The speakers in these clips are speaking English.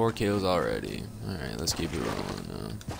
Four kills already. Alright, let's keep it rolling now.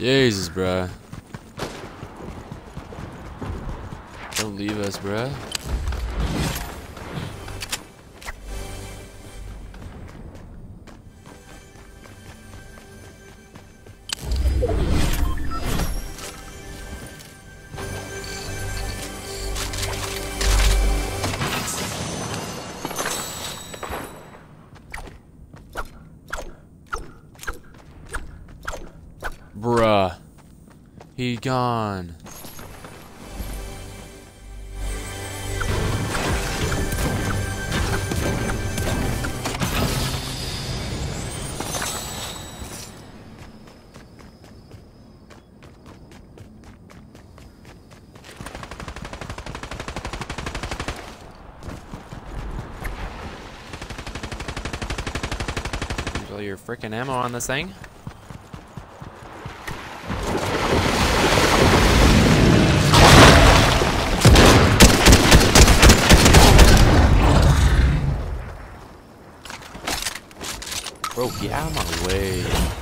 Jesus, bruh. Don't leave us, bruh. He gone. Your freaking ammo on this thing. Bro, get out of my way.